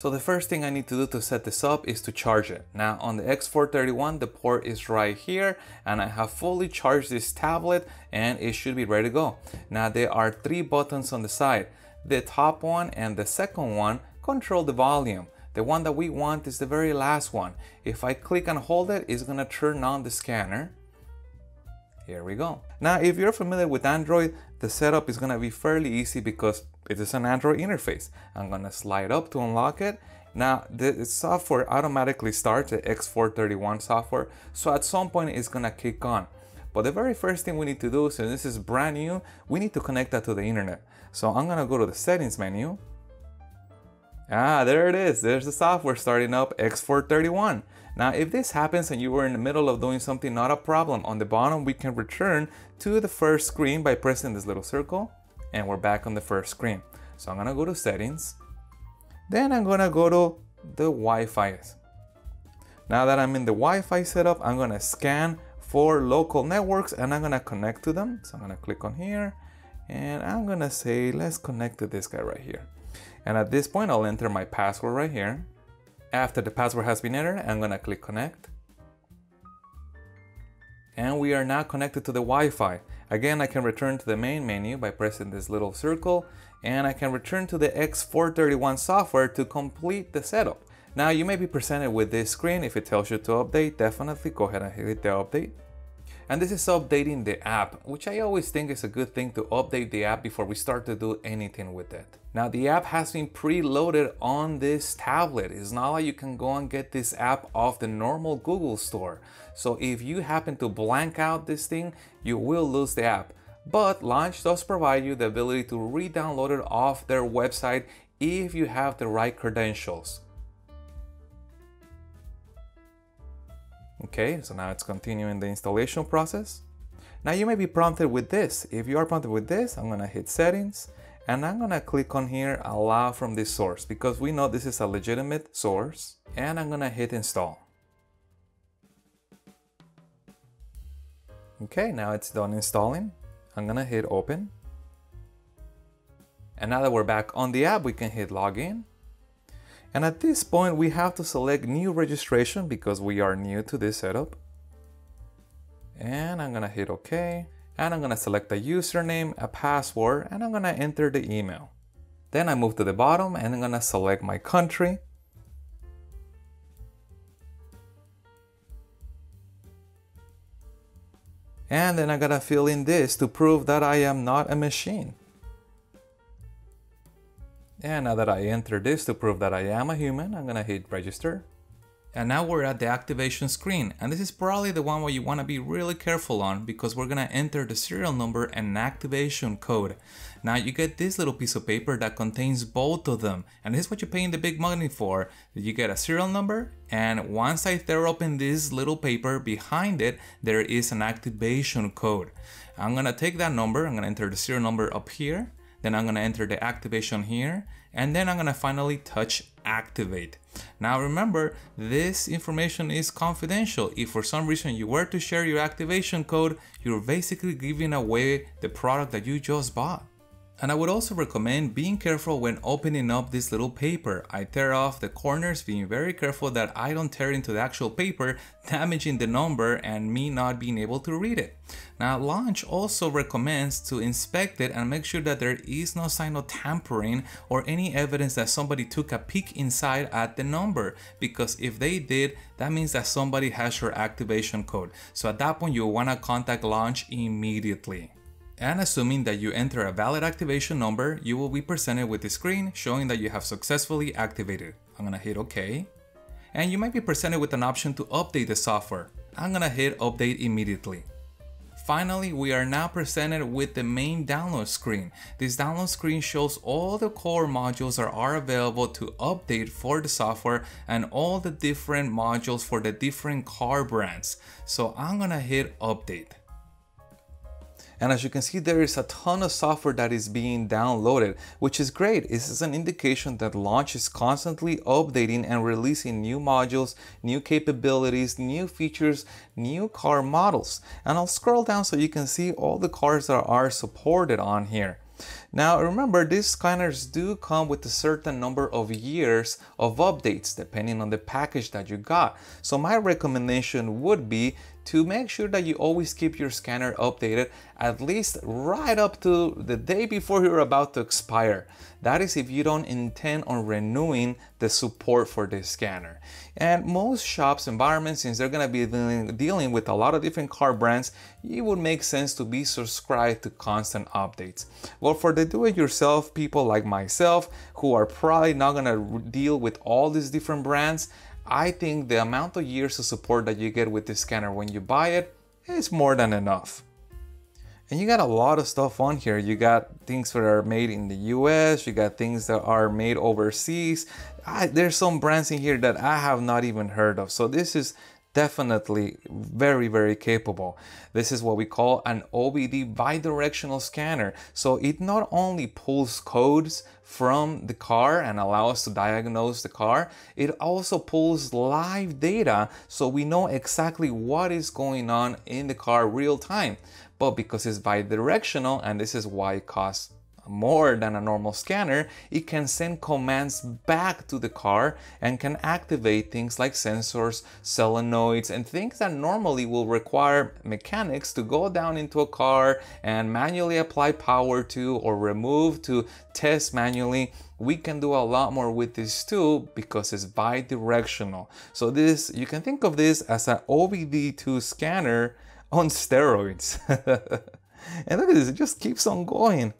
So the first thing I need to do to set this up is to charge it. Now on the X431, the port is right here and I have fully charged this tablet and it should be ready to go. Now there are three buttons on the side. The top one and the second one control the volume. The one that we want is the very last one. If I click and hold it, it's gonna turn on the scanner. Here we go. Now, if you're familiar with Android, the setup is gonna be fairly easy because it is an Android interface. I'm gonna slide up to unlock it. Now, the software automatically starts, the X431 software, so at some point it's gonna kick on. But the very first thing we need to do, since this is brand new, we need to connect that to the internet. So I'm gonna go to the settings menu. Ah, there it is. There's the software starting up X431. Now, if this happens and you were in the middle of doing something, not a problem. On the bottom, we can return to the first screen by pressing this little circle and we're back on the first screen. So I'm gonna go to settings. Then I'm gonna go to the Wi-Fi. Now that I'm in the Wi-Fi setup, I'm gonna scan for local networks and I'm gonna connect to them. So I'm gonna click on here and I'm gonna say, let's connect to this guy right here. And at this point, I'll enter my password right here. After the password has been entered, I'm gonna click connect. And we are now connected to the Wi-Fi. Again, I can return to the main menu by pressing this little circle and I can return to the X431 software to complete the setup. Now you may be presented with this screen. If it tells you to update, definitely go ahead and hit the update. And this is updating the app, which I always think is a good thing to update the app before we start to do anything with it. Now the app has been preloaded on this tablet. It's not like you can go and get this app off the normal Google store. So if you happen to blank out this thing, you will lose the app. But Launch does provide you the ability to re-download it off their website if you have the right credentials. Okay, so now it's continuing the installation process. Now you may be prompted with this. If you are prompted with this, I'm gonna hit settings and I'm gonna click on here, allow from this source because we know this is a legitimate source and I'm gonna hit install. Okay, now it's done installing. I'm gonna hit open. And now that we're back on the app, we can hit login and at this point, we have to select new registration because we are new to this setup. And I'm gonna hit OK. And I'm gonna select a username, a password, and I'm gonna enter the email. Then I move to the bottom and I'm gonna select my country. And then I gotta fill in this to prove that I am not a machine. And now that I enter this to prove that I am a human, I'm gonna hit register. And now we're at the activation screen, and this is probably the one where you wanna be really careful on because we're gonna enter the serial number and activation code. Now you get this little piece of paper that contains both of them, and this is what you're paying the big money for. You get a serial number, and once I tear open this little paper, behind it, there is an activation code. I'm gonna take that number, I'm gonna enter the serial number up here, then I'm gonna enter the activation here, and then I'm gonna finally touch activate. Now remember, this information is confidential. If for some reason you were to share your activation code, you're basically giving away the product that you just bought. And I would also recommend being careful when opening up this little paper. I tear off the corners, being very careful that I don't tear into the actual paper, damaging the number and me not being able to read it. Now Launch also recommends to inspect it and make sure that there is no sign of tampering or any evidence that somebody took a peek inside at the number because if they did, that means that somebody has your activation code. So at that point you want to contact Launch immediately. And assuming that you enter a valid activation number, you will be presented with a screen showing that you have successfully activated. I'm gonna hit OK. And you might be presented with an option to update the software. I'm gonna hit update immediately. Finally, we are now presented with the main download screen. This download screen shows all the core modules that are available to update for the software and all the different modules for the different car brands. So I'm gonna hit update. And as you can see, there is a ton of software that is being downloaded, which is great. This is an indication that Launch is constantly updating and releasing new modules, new capabilities, new features, new car models. And I'll scroll down so you can see all the cars that are supported on here. Now remember, these scanners do come with a certain number of years of updates depending on the package that you got. So my recommendation would be to make sure that you always keep your scanner updated at least right up to the day before you're about to expire. That is if you don't intend on renewing the support for this scanner. And most shops environments, since they're gonna be dealing, dealing with a lot of different car brands, it would make sense to be subscribed to constant updates. Well, for the do-it-yourself people like myself, who are probably not gonna deal with all these different brands, I think the amount of years of support that you get with this scanner when you buy it is more than enough. And you got a lot of stuff on here. You got things that are made in the US, you got things that are made overseas. I, there's some brands in here that I have not even heard of. So this is definitely very, very capable. This is what we call an OBD bidirectional scanner. So it not only pulls codes from the car and allow us to diagnose the car, it also pulls live data so we know exactly what is going on in the car real time. But because it's bidirectional, and this is why it costs more than a normal scanner, it can send commands back to the car and can activate things like sensors, solenoids, and things that normally will require mechanics to go down into a car and manually apply power to or remove to test manually. We can do a lot more with this too because it's bi-directional. So this, you can think of this as an OBD2 scanner on steroids. and look at this, it just keeps on going.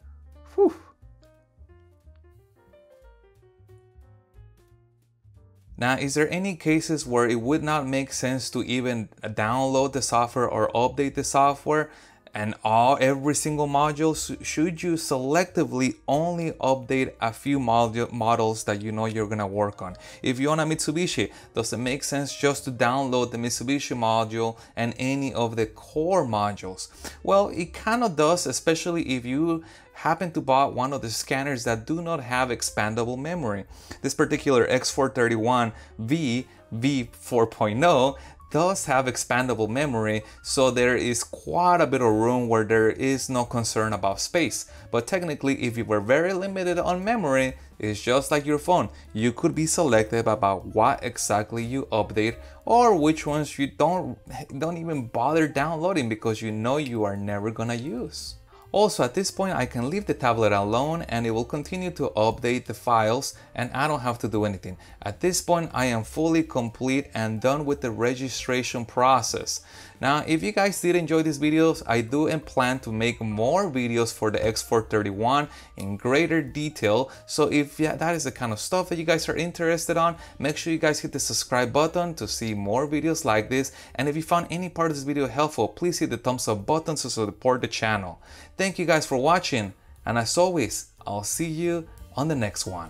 Now, is there any cases where it would not make sense to even download the software or update the software? And all every single module should you selectively only update a few module models that you know you're gonna work on. If you own a mitsubishi does it make sense just to download the mitsubishi module and any of the core modules? Well it kind of does especially if you happen to buy one of the scanners that do not have expandable memory. This particular x431v v4.0 does have expandable memory, so there is quite a bit of room where there is no concern about space. But technically, if you were very limited on memory, it's just like your phone. You could be selective about what exactly you update or which ones you don't, don't even bother downloading because you know you are never gonna use. Also at this point I can leave the tablet alone and it will continue to update the files and I don't have to do anything. At this point I am fully complete and done with the registration process. Now, if you guys did enjoy these videos, I do plan to make more videos for the X431 in greater detail. So if yeah, that is the kind of stuff that you guys are interested on, make sure you guys hit the subscribe button to see more videos like this. And if you found any part of this video helpful, please hit the thumbs up button to support the channel. Thank you guys for watching. And as always, I'll see you on the next one.